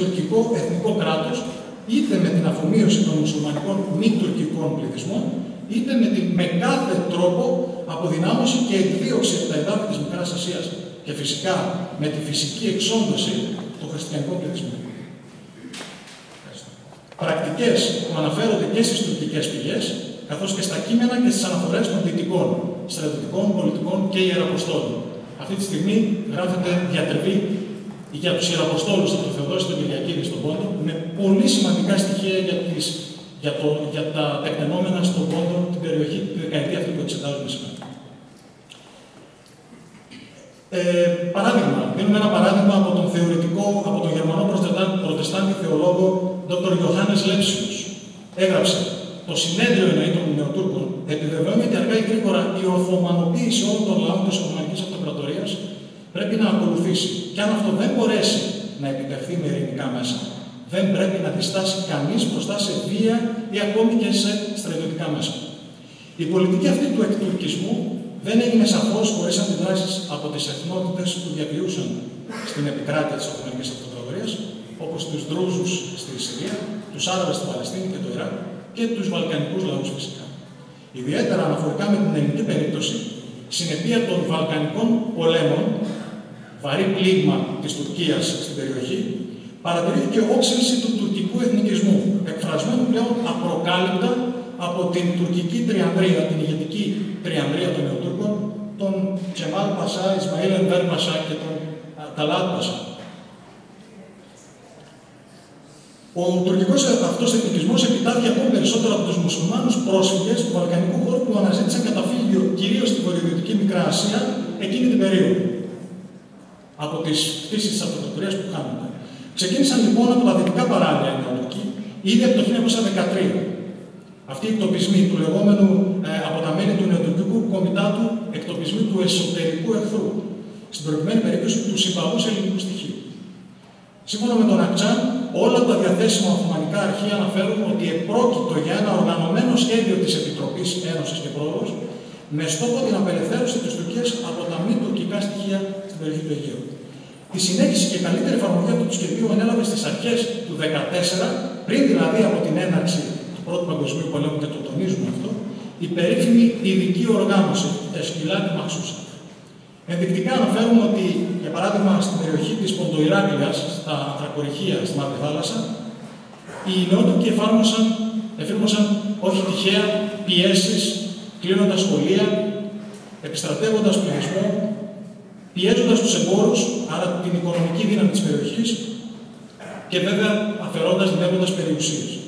τουρκικό εθνικό κράτος, είτε με την αφομοίωση των μουσουλμανικών μη τουρκικών πληθυσμών, είτε με, την, με κάθε τρόπο αποδυνάμωση και εκδίωξη από τα εδάφη της Μικράς Ασίας και φυσικά με τη φυσική εξόντωση των χριστιανικών πληθυσμών. Πρακτικές που αναφέρονται και στις τουρκικές πηγές, καθώς και στα κείμενα και στις αναφορές των δυτικών, στρατιωτικών, πολιτικών και ιεραποστόλων. Αυτή τη στιγμή γράφεται διατριβή για τους ιεραποστόλους από το Θεοδόση του Κυριακίδη στον Πόντο, με πολύ σημαντικά στοιχεία για, τις, για, το, για τα τεκτενόμενα στον Πόντο την περιοχή, τη δεκαετία αυτή που εξετάζουμε σήμερα. Ε, παράδειγμα, δίνουμε ένα παράδειγμα από τον θεωρητικό, από τον Γερμανό προτεστάντη θεολόγο Dr. Johannes Lepsius. Έγραψε το συνέδριο εννοεί των Νεοτούρκων επιβεβαιώνει ότι αργά ή γρήγορα η Οθωμανοποίηση όλων των λαών της Οθωμανικής Αυτοκρατορίας πρέπει να ακολουθήσει. Και αν αυτό δεν μπορέσει να επιτευχθεί με ειρηνικά μέσα, δεν πρέπει να διστάσει κανείς μπροστά σε βία ή ακόμη και σε στρατιωτικά μέσα. Η πολιτική αυτή του εκτουρκισμού δεν έγινε σαφώς χωρίς αντιδράσεις από τις εθνότητες που διαβιούσαν στην επικράτεια της Οθωμανική Αυτοκρατορίας, όπως τους Δρούζους στη Συρία, τους Άραβες στην Παλαιστίνη και το Ιράκ και τους Βαλκανικούς λαούς φυσικά. Ιδιαίτερα αναφορικά με την ελληνική περίπτωση, συνεπία των Βαλκανικών πολέμων, βαρύ πλήγμα της Τουρκίας στην περιοχή, παρατηρήθηκε όξυνση του τουρκικού εθνικισμού, εκφρασμένου πλέον απροκάλυπτα από την τουρκική τριανδρία, την ηγετική τριανδρία των Νεοτούρκων, τον Τσεμάλ Πασά, Ισμαήλ Ενβέρ Πασά και τον Ταλάτ Πασά. Ο τουρκικός αυτός εθνικισμός επιτάθηκε ακόμη περισσότερο από τους μουσουλμάνους πρόσφυγες του Βαλκανικού χώρου που αναζήτησαν καταφύγιο κυρίως στη βορειοδυτική Μικρά Ασία εκείνη την περίοδο. Από τις πτήσει της αυτοκρατορίας που χάνονται. Ξεκίνησαν λοιπόν από τα δυτικά παράλια οι Νεοτουρκοί ήδη από το 1913. Αυτοί οι εκτοπισμοί του λεγόμενου ε, από τα μέλη του Νεοτουρκικού Κομιτάτου εκτοπισμοί του εσωτερικού εχθρού. Στην προηγουμένη περίπτωση τους συμπαγού ελληνικού στοιχείου. Σύμφωνα με τον Ακτσάν, όλα τα διαθέσιμα Οθωμανικά αρχεία αναφέρουν ότι επρόκειτο για ένα οργανωμένο σχέδιο της Επιτροπής Ένωσης και Πρόοδο με στόχο την απελευθέρωση της Τουρκίας από τα μη τουρκικά στοιχεία στην περιοχή του Αιγαίου. Τη συνέχιση και καλύτερη εφαρμογή του σχεδίου ανέλαβε στις αρχές του 2014, πριν δηλαδή από την έναρξη του Πρώτου Παγκοσμίου Πολέμου, και το τονίζουμε αυτό, η περίφημη ειδική οργάνωση, Εσκυλάτη Μαξούσα. Ενδεικτικά αναφέρουμε ότι, για παράδειγμα, στην περιοχή της Ποντοϊράκλειας, στα Ανθρακοριχεία, στη Μαύρη Θάλασσα, οι νεότουρκοι εφάρμοσαν, εφήρμοσαν όχι τυχαία πιέσεις, κλείνοντας σχολεία, επιστρατεύοντας πληθυσμό, πιέζοντας τους εμπόρους, άρα την οικονομική δύναμη της περιοχής και βέβαια αφαιρώντας, δυνεύοντα περιουσίες.